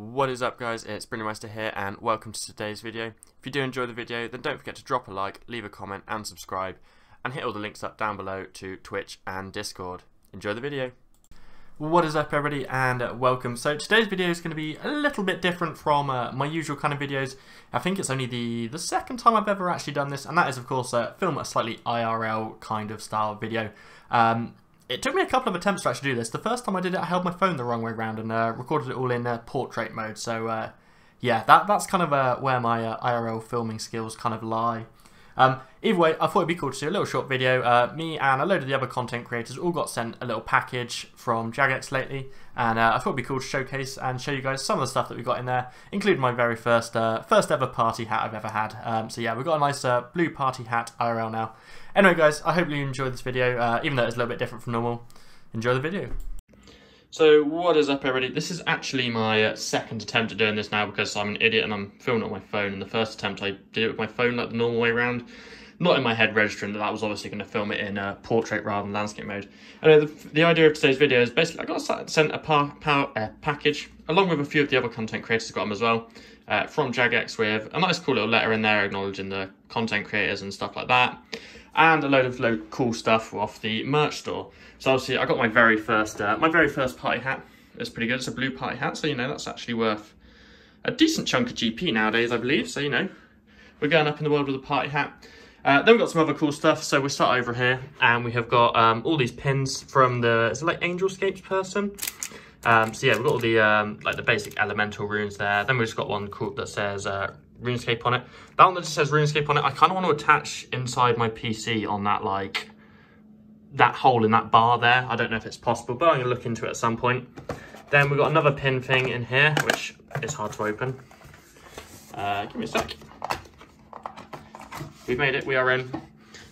What is up guys, it's Brillymister here and welcome to today's video. If you do enjoy the video then don't forget to drop a like, leave a comment and subscribe and hit all the links up down below to Twitch and Discord. Enjoy the video. What is up everybody and welcome. So today's video is going to be a little bit different from uh, my usual kind of videos. I think it's only the, the second time I've ever actually done this and that is of course uh, film a slightly IRL kind of style video. Um, it took me a couple of attempts to actually do this. The first time I did it, I held my phone the wrong way around and uh, recorded it all in uh, portrait mode. So uh, yeah, that that's kind of uh, where my uh, IRL filming skills kind of lie. Um, either way, I thought it'd be cool to do a little short video. Uh, me and a load of the other content creators all got sent a little package from Jagex lately, and uh, I thought it'd be cool to showcase and show you guys some of the stuff that we got in there, including my very first uh, first ever party hat I've ever had. Um, so yeah, we've got a nice uh, blue party hat IRL now. Anyway, guys, I hope you enjoyed this video, uh, even though it's a little bit different from normal. Enjoy the video. So what is up everybody? This is actually my uh, second attempt at doing this now because I'm an idiot and I'm filming on my phone. And the first attempt I did it with my phone like the normal way around. Not in my head registering that that was obviously going to film it in uh, portrait rather than landscape mode. Anyway, the, the idea of today's video is basically I got sent a par, uh, package along with a few of the other content creators got them as well uh, from Jagex with a nice cool little letter in there acknowledging the content creators and stuff like that and a load of cool stuff off the merch store. So obviously I got my very first uh, my very first party hat. It's pretty good. It's a blue party hat, so you know that's actually worth a decent chunk of GP nowadays, I believe. So you know we're going up in the world with a party hat. Uh, then we've got some other cool stuff. So we start over here, and we have got um, all these pins from the is it like Angelscapes person. Um, so yeah, we've got all the um, like the basic elemental runes there. Then we've just got one cool that says uh, RuneScape on it. That one that just says RuneScape on it, I kind of want to attach inside my PC on that like that hole in that bar there. I don't know if it's possible, but I'm going to look into it at some point. Then we've got another pin thing in here, which is hard to open. Uh, give me a sec. We've made it, we are in.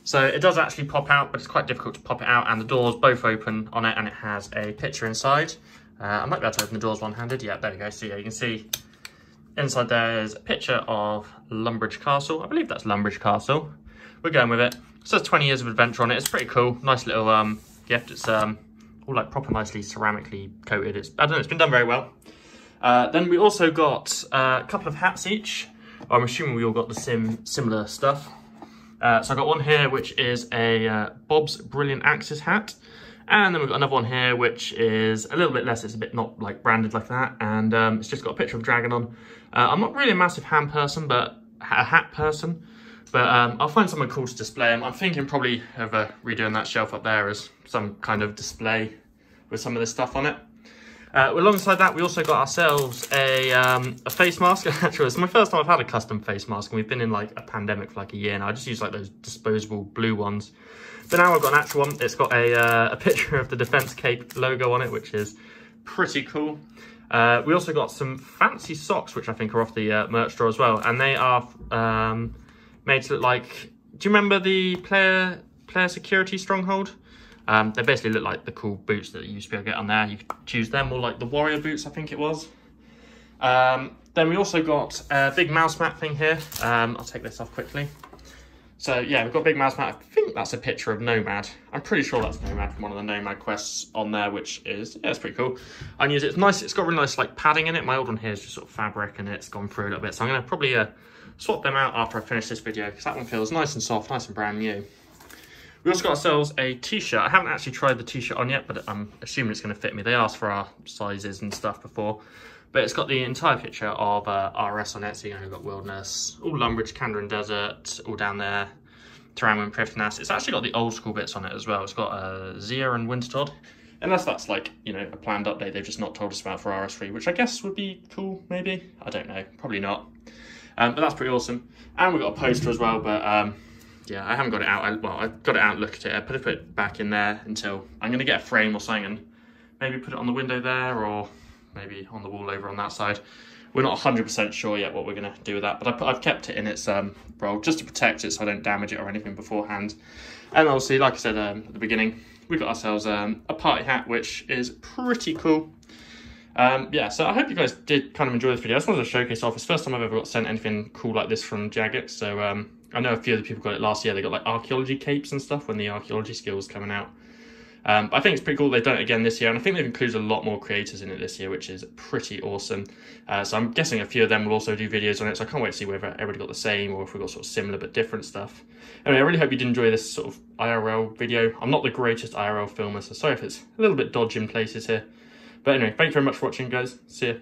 So it does actually pop out, but it's quite difficult to pop it out, and the doors both open on it, and it has a picture inside. Uh, I might be able to open the doors one-handed. Yeah, there we go. So yeah, you can see Inside there is a picture of Lumbridge Castle. I believe that's Lumbridge Castle. We're going with it. it says 20 years of adventure on it. It's pretty cool. Nice little um, gift. It's um, all like proper nicely ceramically coated. It's I don't know. It's been done very well. Uh, then we also got uh, a couple of hats each. I'm assuming we all got the sim similar stuff. Uh, so I got one here, which is a uh, Bob's Brilliant Axes hat. And then we've got another one here, which is a little bit less. It's a bit not like branded like that. And um, it's just got a picture of dragon on. Uh, I'm not really a massive ham person, but a hat person. But um, I'll find something cool to display them. I'm thinking probably of uh, redoing that shelf up there as some kind of display with some of this stuff on it. Uh, alongside that, we also got ourselves a, um, a face mask. Actually, it's my first time I've had a custom face mask, and we've been in like a pandemic for like a year now. I just use like those disposable blue ones. But now I've got an actual one. It's got a, uh, a picture of the Defense Cape logo on it, which is pretty cool. Uh, we also got some fancy socks, which I think are off the uh, merch store as well. And they are um, made to look like... Do you remember the player player security stronghold? Um, they basically look like the cool boots that you used to be able to get on there. You could choose them or like the warrior boots, I think it was. Um, then we also got a big mouse mat thing here. Um, I'll take this off quickly. So yeah, we've got big mouse mat. I think that's a picture of Nomad. I'm pretty sure that's Nomad from one of the Nomad quests on there, which is, yeah, it's pretty cool. I use it, it's nice, it's got really nice like padding in it. My old one here is just sort of fabric and it's gone through a little bit. So I'm gonna probably uh, swap them out after I finish this video because that one feels nice and soft, nice and brand new. We also got ourselves a t-shirt. I haven't actually tried the t-shirt on yet, but I'm assuming it's gonna fit me. They asked for our sizes and stuff before. But it's got the entire picture of uh, RS on it, so you we've got Wilderness, all Lumbridge, Kharidian Desert, all down there, Tirannwn, Prifddinas. It's actually got the old school bits on it as well. It's got uh, Zeah and Wintertodt. Unless that's like, you know, a planned update they've just not told us about for RS3, which I guess would be cool, maybe? I don't know, probably not. Um, but that's pretty awesome. And we've got a poster as well, but um, yeah, I haven't got it out. I, well, I got it out, looked at it. I put it back in there until I'm going to get a frame or something and maybe put it on the window there or maybe on the wall over on that side. We're not 100% sure yet what we're going to do with that, but I've kept it in its um, role just to protect it so I don't damage it or anything beforehand. And obviously, like I said um, at the beginning, we got ourselves um, a party hat, which is pretty cool. Um, yeah, so I hope you guys did kind of enjoy this video. I just wanted to showcase off. It's the first time I've ever got sent anything cool like this from Jagex. So um, I know a few other people got it last year. They got like archaeology capes and stuff when the archaeology skill was coming out. Um, I think it's pretty cool they've done it again this year, and I think they've included a lot more creators in it this year, which is pretty awesome. Uh, so I'm guessing a few of them will also do videos on it, so I can't wait to see whether everybody got the same or if we got sort of similar but different stuff. Anyway, I really hope you did enjoy this sort of IRL video. I'm not the greatest IRL filmer, so sorry if it's a little bit dodgy in places here. But anyway, thanks very much for watching, guys. See ya.